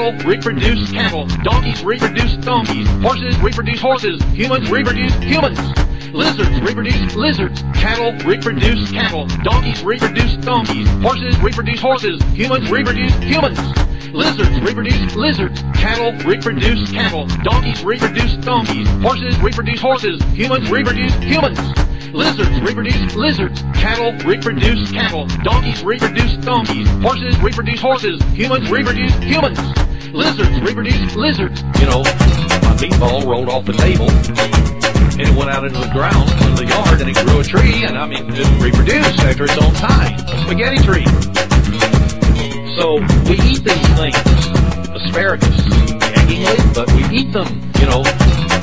Cattle reproduce cattle. Donkeys reproduce donkeys. Horses reproduce horses. Humans reproduce humans. Lizards reproduce lizards. Cattle reproduce cattle. Donkeys reproduce donkeys. Horses reproduce horses. Humans reproduce humans. Lizards reproduce lizards. Cattle reproduce cattle. Donkeys reproduce donkeys. Horses reproduce horses. Humans reproduce humans. Lizards reproduce lizards. Cattle reproduce cattle. Donkeys reproduce donkeys. Horses reproduce horses. Humans reproduce humans. Lizards reproduce lizards. You know, my meatball rolled off the table and it went out into the ground, into the yard, and it grew a tree, and I mean, it reproduced after its own time. A spaghetti tree. So we eat these things, asparagus, gaggingly, but we eat them. You know,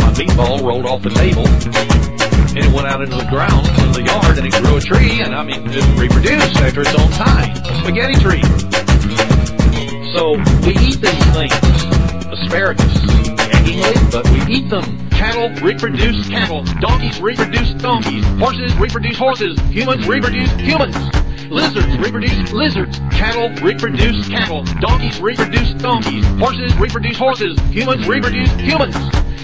my meatball rolled off the table and it went out into the ground, into the yard, and it grew a tree, and I mean, it reproduced after its own time. A spaghetti tree. So we eat these things, asparagus, but we eat them. Cattle reproduce cattle. Donkeys reproduce donkeys. Horses reproduce horses. Humans reproduce humans. Lizards reproduce lizards. Cattle reproduce cattle. Donkeys reproduce donkeys. Horses reproduce horses. Humans reproduce humans.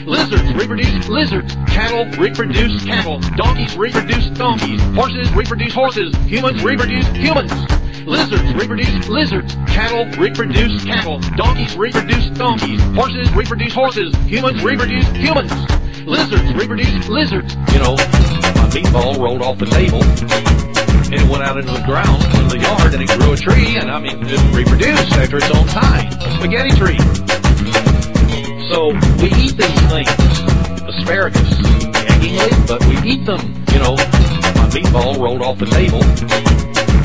Lizards reproduce lizards. Cattle reproduce cattle. Donkeys reproduce donkeys. Horses reproduce horses. Humans reproduce humans. Lizards reproduce lizards. Cattle reproduce cattle. Donkeys reproduce donkeys. Horses reproduce horses. Humans reproduce humans. Lizards reproduce lizards. You know, my meatball rolled off the table and it went out into the ground, into the yard, and it grew a tree, and I mean, it reproduced after its own time. A spaghetti tree. So we eat these things, asparagus, gaggingly, but we eat them. You know, my meatball rolled off the table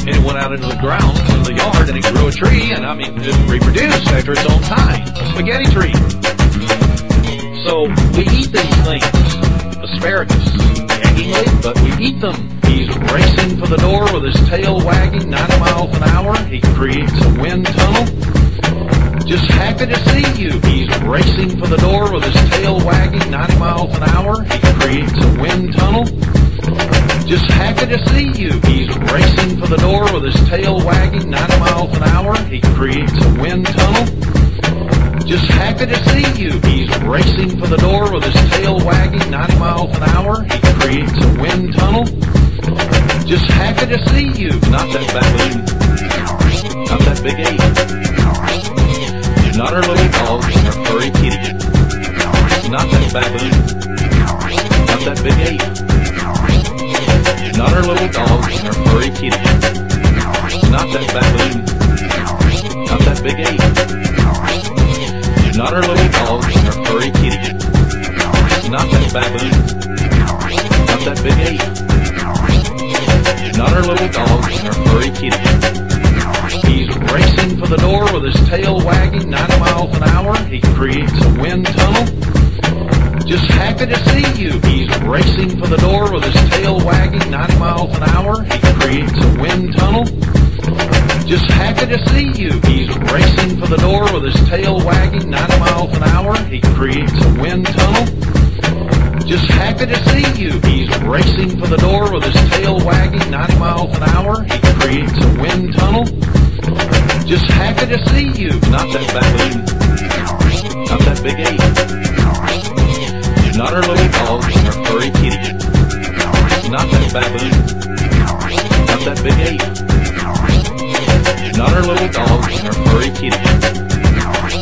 and it went out into the ground, into the yard, and it grew a tree, and I mean, it reproduced after its own time. Spaghetti tree. So we eat these things, asparagus, gaggingly, but we eat them. He's racing for the door with his tail wagging 90 miles an hour. He creates a wind tunnel. Just happy to see you. He's racing for the door with his tail wagging 90 miles an hour. He creates a wind tunnel. Just happy to see you. He's racing for the door with his tail wagging 90 miles an hour. He creates a wind tunnel. Just happy to see you. He's racing for the door with his tail wagging 90 miles an hour. He creates a wind tunnel. Just happy to see you. Not that baboon. Not that big ape. Not her little dog. Her furry kitty. Not that baboon. Not that big ape. Not her little dog. Her furry kitty. Not that baboon. Not that big ape. Not her little dog. Her furry kitty. Not that baboon. Not that big ape. Not her little dog, her furry kitty. He's racing for the door with his tail wagging 90 miles an hour. He creates a wind tunnel. Just happy to see you. He's racing for the door with his tail wagging 90 miles an hour. He creates a wind tunnel. Just happy to see you. He's racing for the door with his tail wagging 90 miles an hour. He creates a wind tunnel. Just happy to see you. He's racing for the door with his tail wagging 90 miles an hour. He creates a wind tunnel. Just happy to see you. Not that baboon. Not that big ape. Not her little dog. Her furry kitty. Not that baboon. Not that big ape. Not her little dog. Her furry kitty.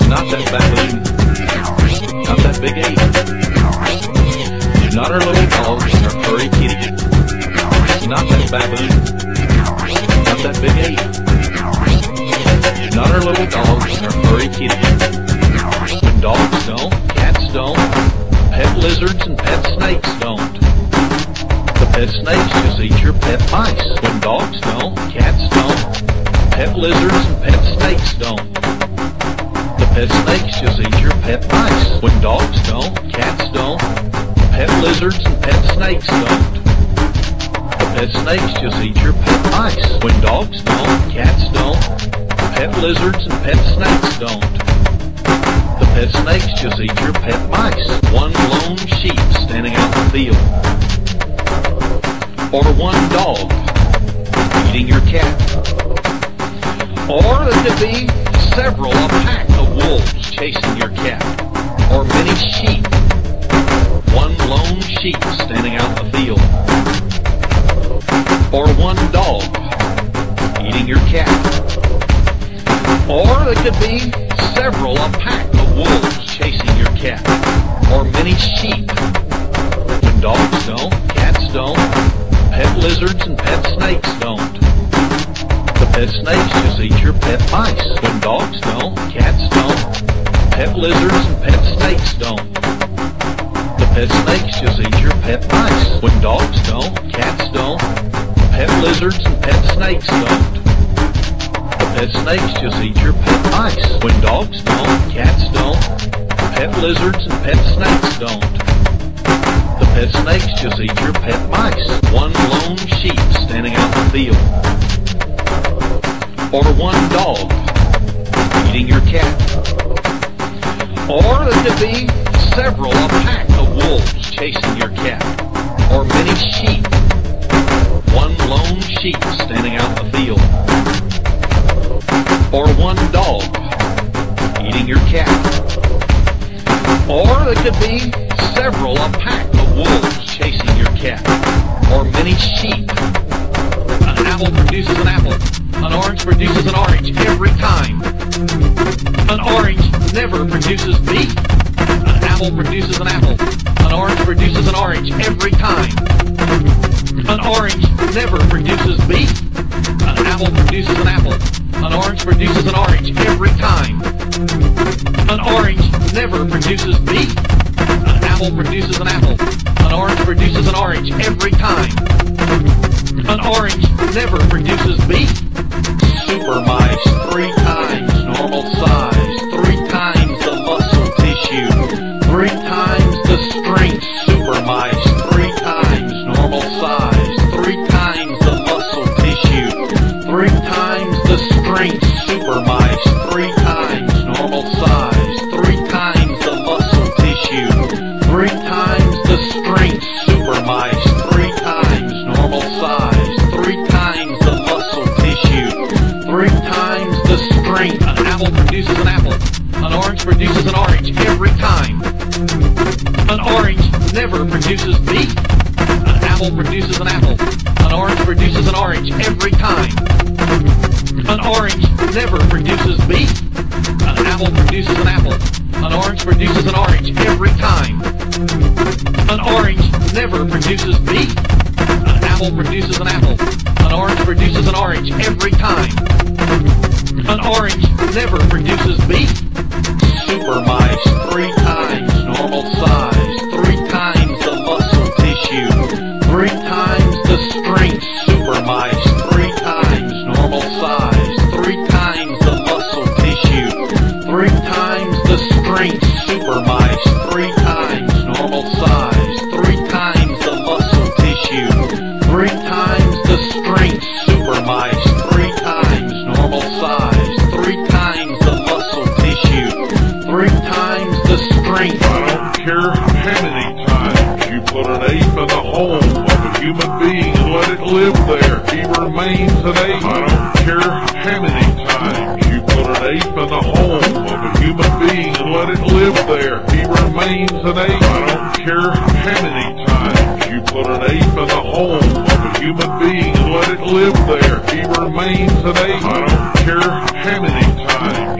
Not that baboon. Not that big ape. Not her little dog, her furry kitty. Not that baboon. Not that big ape. Not her little dog, her furry kitty. When dogs don't, cats don't, pet lizards and pet snakes don't. The pet snakes just eat your pet mice. When dogs don't, cats don't, pet lizards and pet snakes don't. The pet snakes just eat your pet mice. When dogs don't, cats don't, pet lizards and pet snakes don't. The pet snakes just eat your pet mice. When dogs don't, cats don't, pet lizards and pet snakes don't. The pet snakes just eat your pet mice. One lone sheep standing out in the field. Or one dog eating your cat. Or there could be several, a pack of wolves chasing your cat, or many sheep, one lone sheep standing out in the field, or one dog eating your cat, or it could be several, a pack of wolves chasing your cat, or many sheep. When dogs don't, cats don't, pet lizards and pet snakes don't. The pet snakes just eat your pet mice. When dogs don't, cats don't, pet lizards and pet snakes don't. The pet snakes just eat your pet mice. When dogs don't, cats don't, pet lizards and pet snakes don't. The pet snakes just eat your pet mice. When dogs don't, cats don't, pet lizards and pet snakes don't. The pet snakes just eat your pet mice. One lone sheep standing out in the field. Or one dog eating your cat. Or there could be several, a pack of wolves chasing your cat. Or many sheep. One lone sheep standing out in the field. Or one dog eating your cat. Or there could be several, a pack of wolves chasing your cat. Or many sheep. An apple produces an apple. An orange produces an orange every time. An orange never produces beef. An apple produces an apple. An orange produces an orange every time. An orange never produces beef. An apple produces an apple. An orange produces an orange every time. An orange never produces beef. An apple produces an apple. An orange produces an orange every time. An orange never produces beef. Super mice three times. Normal size, produces beef. An apple produces an apple. An orange produces an orange every time. An orange never produces beef. An apple produces an apple. An orange produces an orange every time. An orange never produces beef. An apple produces an apple. An orange produces an orange every time. An orange never produces beef. Super mice three times normal size, being and let it live there. He remains an ape. I don't care how many times you put an ape in the home of a human being and let it live there. He remains an ape. I don't care how many times you put an ape in the home of a human being and let it live there. He remains an ape. I don't care how many times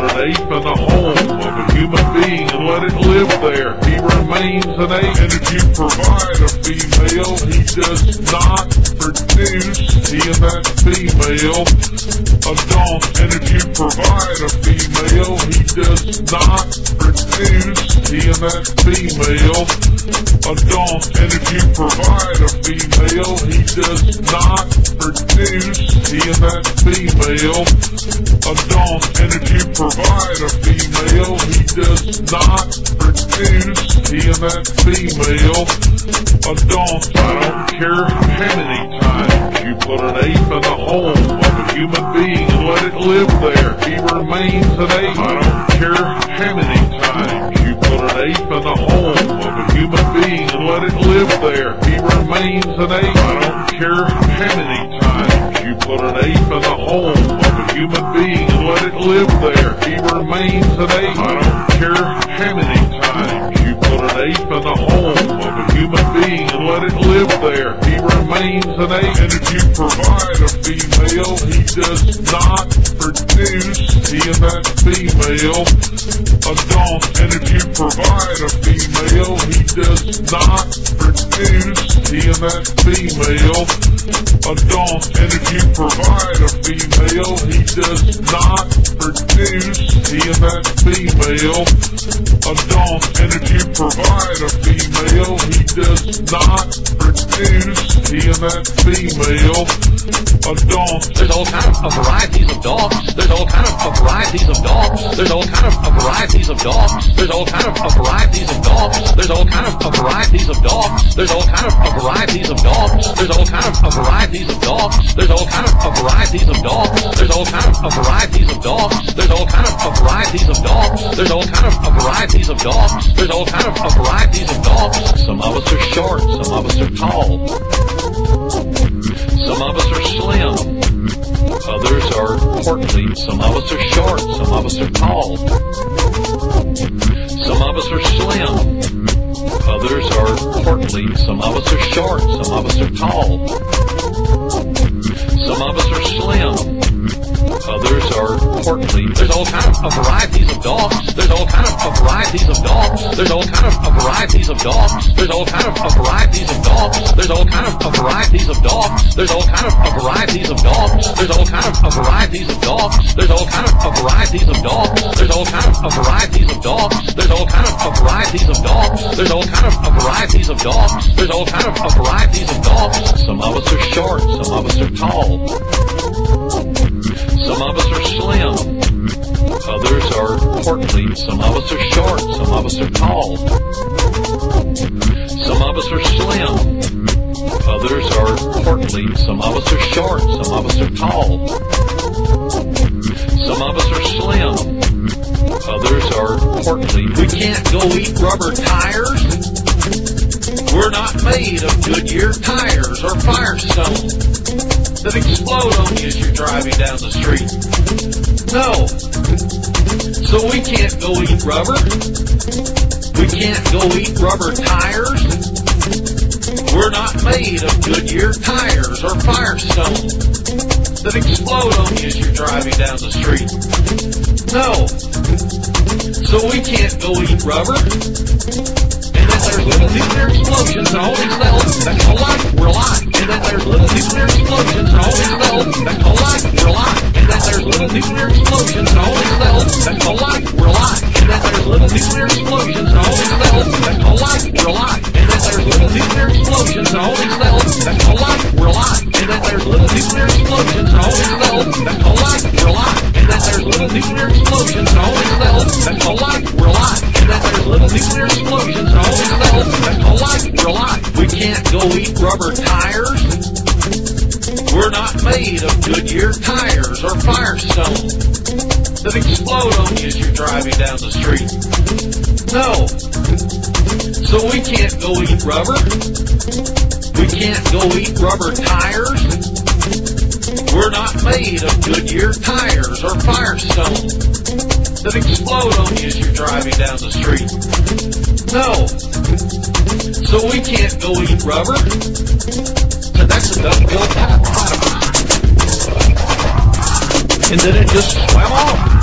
you an ape in the home of a human being and let it live there. He remains an ape. And if you provide a female, he does not produce, he and that female, a dog. And if you provide a female, he does not produce, he and that female, a dog. And if you provide a female, he does not produce, he and that female, a dog. Not produce, and female, a dog. I don't care how many times you put an ape in the home of a human being and let it live there. He remains an ape. I don't care how many times you put an ape in the home of a human being and let it live there. He remains an ape. I don't care how many times you put an ape in the home of a human being and let it live there. He remains an ape. I don't care how many times you put an ape in the home of a human being and let it live there. He remains an ape. And if you provide a female, he does not produce, he and that female, a dog. And if you provide a female, he does not produce, he and that female, a dog. And if you provide a female, he does not produce, he and that female, a dog energy provider, female. He does not produce, he and that female, a dog. There's all kind of varieties of dogs. There's all kind of varieties of dogs. There's all kind of varieties of dogs. There's all kind of varieties of dogs. There's all kind of varieties of dogs. There's all kind of varieties of dogs. There's all kind of varieties of dogs. There's all kind of varieties of dogs. There's all kind of varieties of dogs. There's all kind of varieties of dogs. There's all kind of varieties of dogs. There's all kind of varieties of dogs. Some of us are short, some of us are tall. Some of us are slim. Others are portly. Some of us are short. Some of us are tall. Some of us are slim. Others are portly. Some of us are short. Some of us are tall. Some of us are slim. Others are portly. There's all kind of varieties of dogs. There's all kind of varieties of dogs. There's all kind of varieties of dogs. There's all kind of varieties of dogs. There's all kind of varieties of dogs. There's all kind of varieties of dogs. There's all kind of varieties of dogs. There's all kind of varieties of dogs. There's all kind of varieties of dogs. There's all kind of varieties of dogs. There's all kind of varieties of dogs. There's all of varieties of dogs. Some of us are short. Some of us are tall. Some of us are slim. Others are portly. Some of us are short. Some of us are tall. Some of us are slim. Others are portly. Some of us are short. Some of us are tall. Some of us are slim. Others are portly. We can't go eat rubber tires. We're not made of Goodyear tires or Firestone that explode on you as you're driving down the street. No. So we can't go eat rubber. We can't go eat rubber tires. We're not made of Goodyear tires or Firestone that explode on you as you're driving down the street. No. So we can't go eat rubber. Explosions and we're alive. And then there's little nuclear explosions and all these bells. That's a we're alive. And then there's little explosions and we're alive. And then there's little explosions and we're alive. Little nuclear explosions all these cells we're alive. And then there's little nuclear explosions all these cells we're alive. And then there's little nuclear explosions all these cells we're alive. We're alive. We can't go eat rubber tires. We're not made of Goodyear tires or Firestone that explode on you as you're driving down the street. No. So we can't go eat rubber. We can't go eat rubber tires. We're not made of Goodyear tires or Firestone that explode on you as you're driving down the street. No. So we can't go eat rubber. So that's a duckbill platypus. And then it just swam off.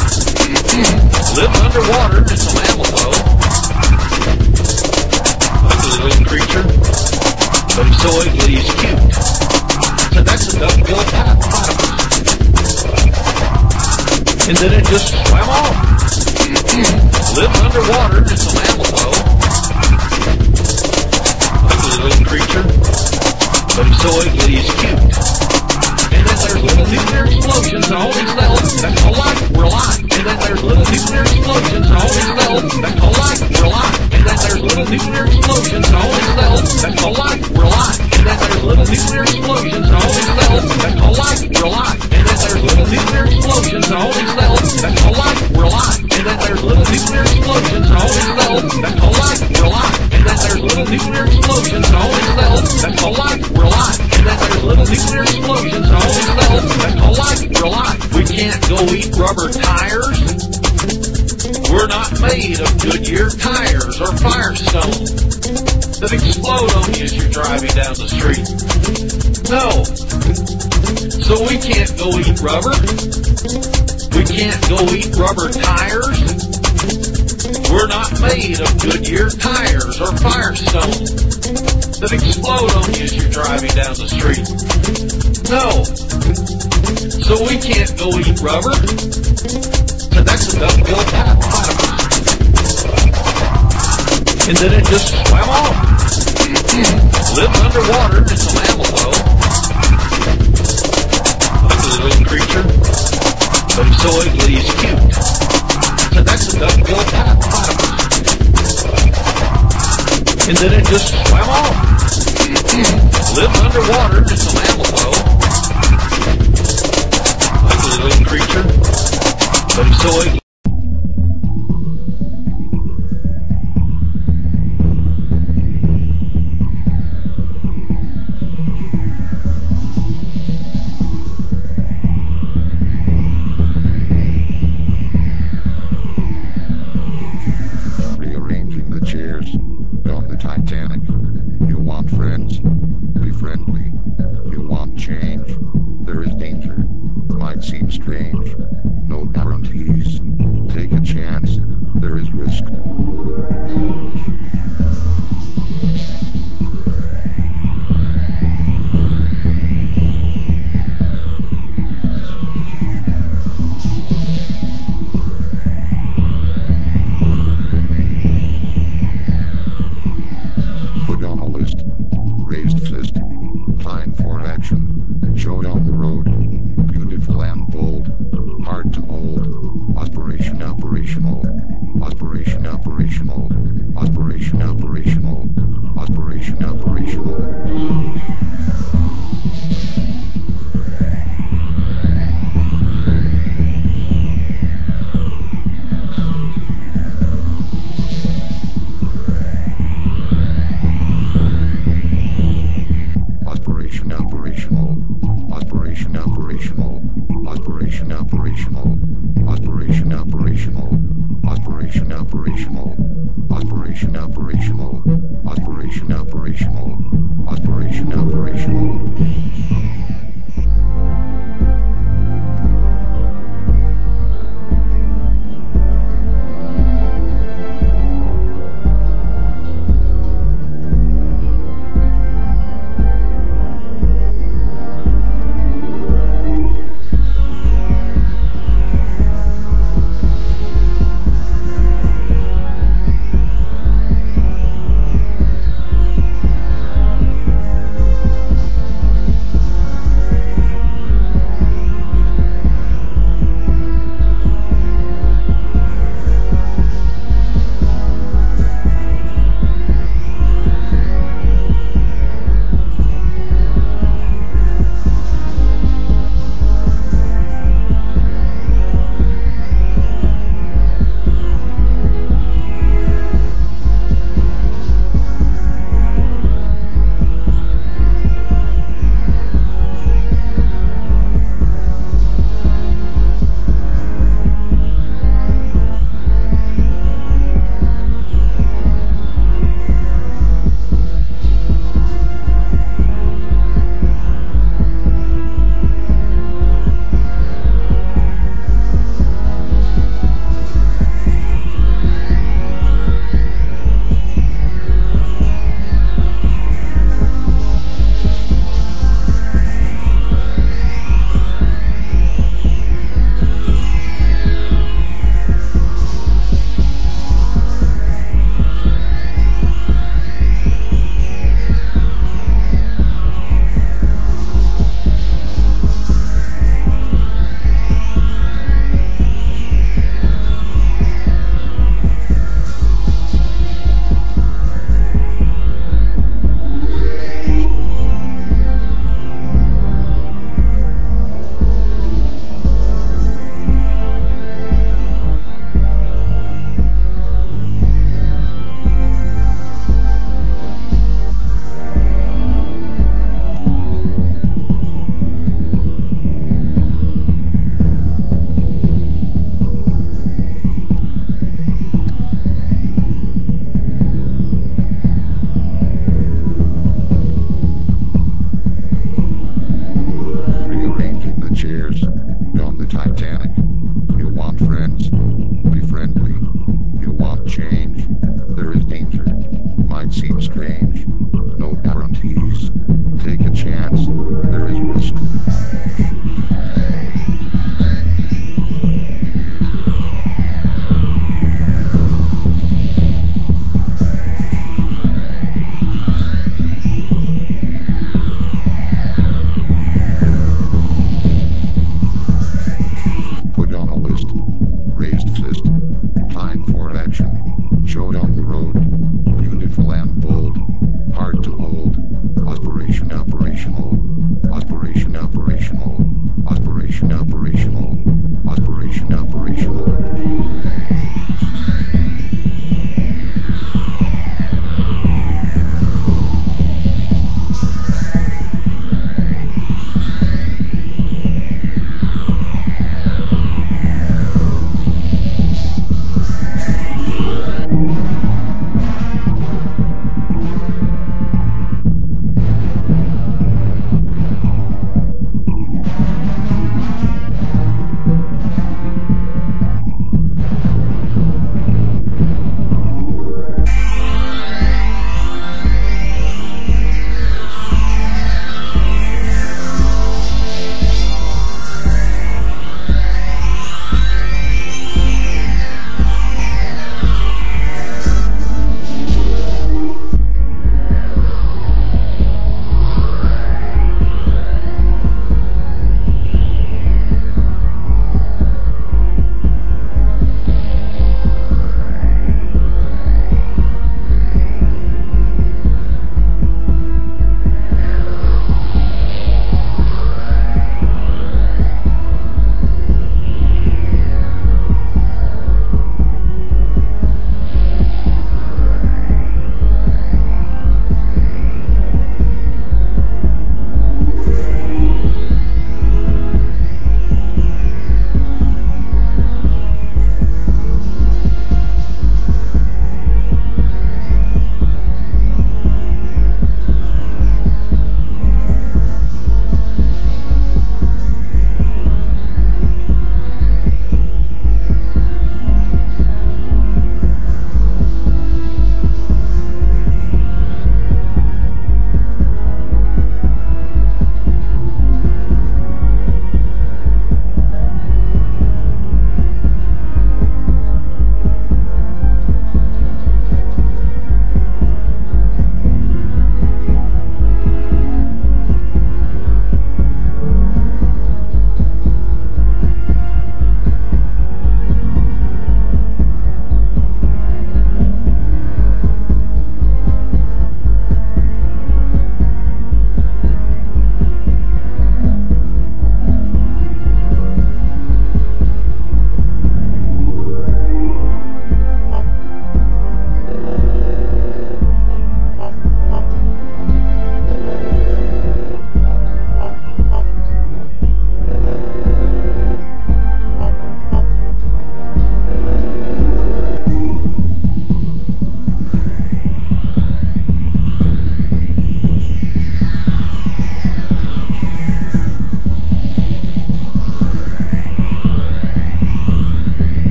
Lives underwater, it's a mammal silly creature, but so ugly he's cute. So that's enough to kill a. And then it just swam off. Mm-hmm. Lives underwater, it's an alamo. Ugly little creature, but so ugly he's cute. Little nuclear explosions and all these cells that collide, we're alive. And then there's little nuclear explosions and all these cells that collide, we're alive. And then there's little nuclear explosions and all these cells that collide, we're alive. And then there's little nuclear explosions and all these cells that collide, we're alive little nuclear explosions in all these cells. That's a life, we're alive. And then there's little nuclear explosions in all these cells. That's a life, we're alive. And then there's little nuclear explosions in all these cells. That's a life, we're alive. And then there's little nuclear explosions in all these cells. That's a life, we're alive. We can't go eat rubber tires. We're not made of Goodyear tires or Firestone that explode on you as you're driving down the street. No, so we can't go eat rubber. We can't go eat rubber tires. We're not made of Goodyear tires or Firestone that explode on you as you're driving down the street. No. So we can't go eat rubber. So that's a duck-bill platypus. And then it just swam off. Lives underwater. It's a mammal though. So ugly he's cute. So that's a duck-bill platypus. And then it just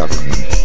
Jackson.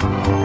Thank